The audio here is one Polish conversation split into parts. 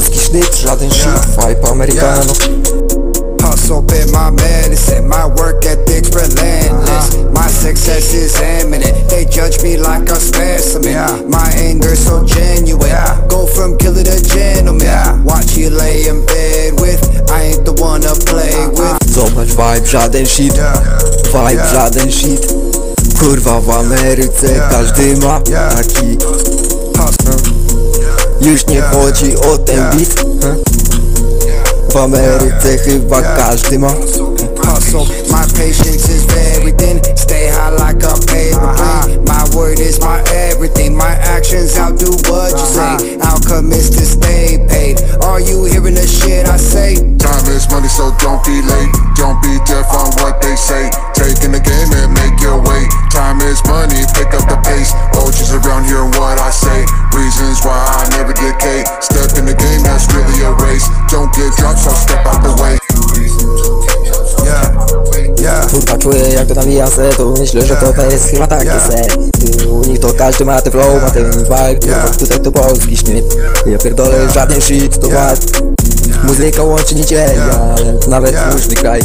polski sznyt, żaden shit, vibe Amerykano Hustle been my medicine, my work ethic's relentless. My success is imminent. They judge me like a specimen. My anger so genuine. Go from killer to gentleman. Watch you lay in bed with. I ain't the one to play with. Zobacz vibe, żaden shit, vibe, żaden shit. Kurwa w Ameryce każdy ma taki Już nie chodzi o ten beat W Ameryce chyba każdy ma Hustle, my patience is very thin. Stay high like a paper plane. Uh-huh. My word is my everything. My actions outdo what you say. Uh-huh. Alchemist to stay paid. Are you hearing the shit I say? Time is money, so don't be late. Don't be deaf on what they say. So step out the way. Kurwa czuję jak to nawija se, to myślę, że to, to jest chyba takie se Ty, U nich to każdy ma ten flow, ma ten vibe, kurwa tutaj to polski śmiech. Ja pierdolę żaden shit, to vibe Muzyka łączy niedzielę, ale nawet różny kraj.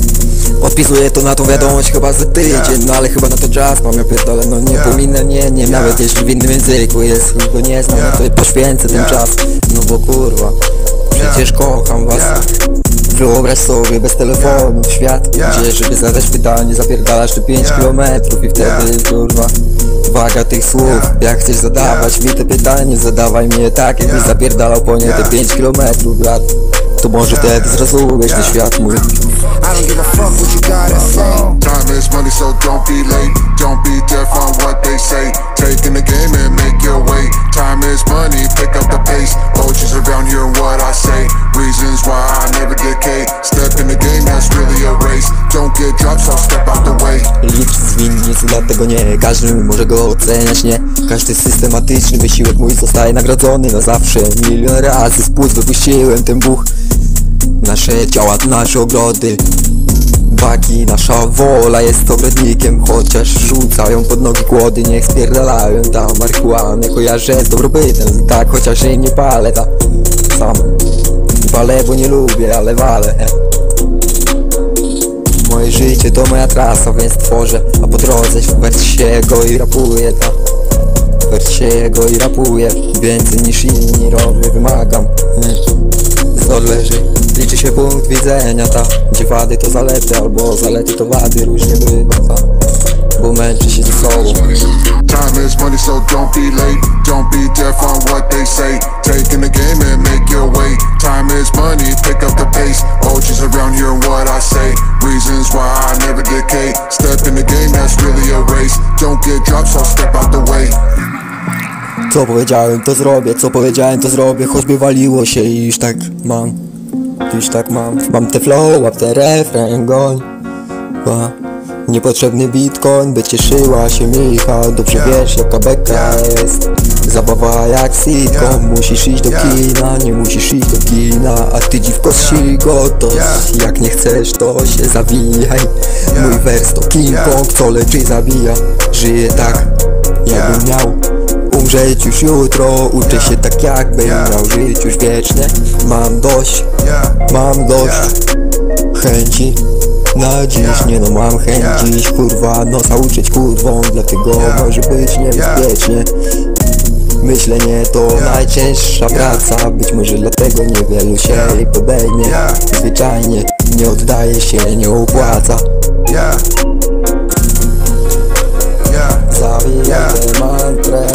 Odpisuję to na tą wiadomość chyba za tydzień No ale chyba na to czas mam, ja pierdolę, no nie pominę, nie, nie Nawet jeśli w innym języku jest, go nie znam, no to poświęcę ten czas. No bo kurwa, przecież kocham was. Wyobraź sobie bez telefonu w świat Gdzie żeby zadać pytanie zapierdalasz te 5 kilometrów I wtedy kurwa Waga tych słów. Jak chcesz zadawać mi te pytanie Zadawaj mnie tak jakbyś zapierdalał po nie te 5 kilometrów brat. To może wtedy zrozumiesz ten świat mój. In the game and make your way. Time is money, pick up the pace. Here and what I say. Reasons why I never in the game, that's really a race. Don't get step out the way. Zwinnic, dlatego nie każdy może go oceniać, nie Każdy systematyczny wysiłek mój zostaje nagrodzony na zawsze Milion razy z płuc wypuściłem ten buch Nasze ciała, nasze ogrody Baki, nasza wola jest ogrodnikiem Chociaż rzucają pod nogi głody Niech spierdalają ta marihuanę Kojarzę z dobrobytem, tak chociaż jej nie palę ta Sam. Walę, bo nie lubię, ale walę he. Moje życie to moja trasa, więc tworzę A po drodze się go i rapuję ta Wers się go i rapuję Więcej niż inni robię, wymagam Zależy, liczy się punkt widzenia ta Gdzie wady to zalety, albo zalety to wady Różnie bywa ta Bo męczy się ze sobą Time is money, so don't be late. Don't be deaf on what they say. Take in the game and make your way. Time is money, pick up the pace. Oh, OGs around here and what I say. Reasons why I never decay. Step in the game, that's really a race. Don't get dropped, so step out the way. Co powiedziałem to zrobię, co powiedziałem to zrobię Choćby waliło się i już tak mam Już tak mam Mam te flow, łap ten refren, goń Ba. Niepotrzebny bitcoin, by cieszyła się Michał Dobrze wiesz jaka beka jest. Zabawa jak sitcom. Musisz iść do kina, nie musisz iść do kina. A ty dziwko z gotos Jak nie chcesz to się zawijaj. Mój wers to King Kong, co leczy zabija. Żyję tak, jakbym miał Umrzeć już jutro, uczę się tak jakbym miał żyć już wiecznie. Mam dość, mam dość chęci na dziś, nie no mam chęć dziś kurwa Nosa uczyć kurwą, dlatego może być niebezpiecznie. Myślenie to najcięższa praca Być może dlatego niewielu się jej podejmie. Zwyczajnie nie oddaje się, nie opłaca. Zawijam tę mantrę,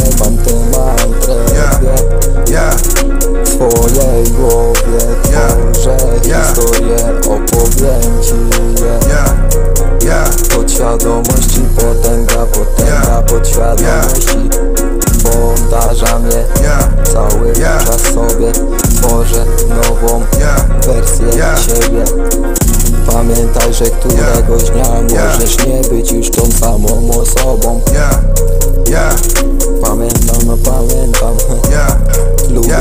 Podświadomości potęga, potęga podświadomości. Powtarza mnie cały czas sobie. Tworzę nową wersję siebie. Pamiętaj, że któregoś dnia możesz nie być już tą samą osobą. Pamiętam, no pamiętam. Lubię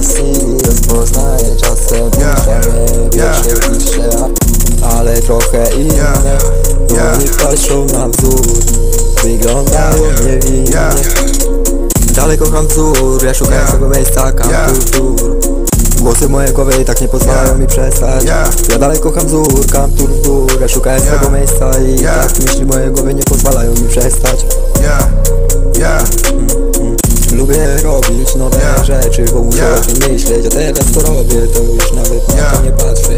City, rozpoznaję czasem Muszę nie wiesz, trochę inne. Oni patrzą na wzór Wyglądają niewinnie. Dalej kocham wzór, ja szukałem swego miejsca, kam tur, tur Głosy moje głowy i tak nie pozwalają mi przestać. Ja dalej kocham wzór, tur w górę Szukałem Yeah. swego miejsca i tak myśli moje głowy nie pozwalają mi przestać. Yeah, Lubię robić nowe rzeczy, bo muszę o tym myśleć A teraz co robię, to już nawet na to nie patrzę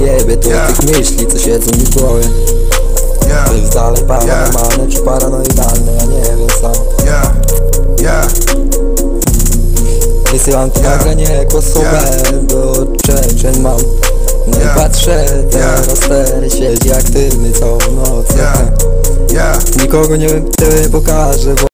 Yeah. wyjebie to Yeah. tych myśli, co siedzą mi w głowie yeah, To jest dalej paranormalne czy paranoidalne, ja nie wiem sam yeah, yeah, Wysyłam to Yeah. nagranie głosowe do Czeczen mam No Yeah. i patrzę, teraz ten siedzi aktywny całą noc yeah, yeah. Nikogo nie, nie pokażę, bo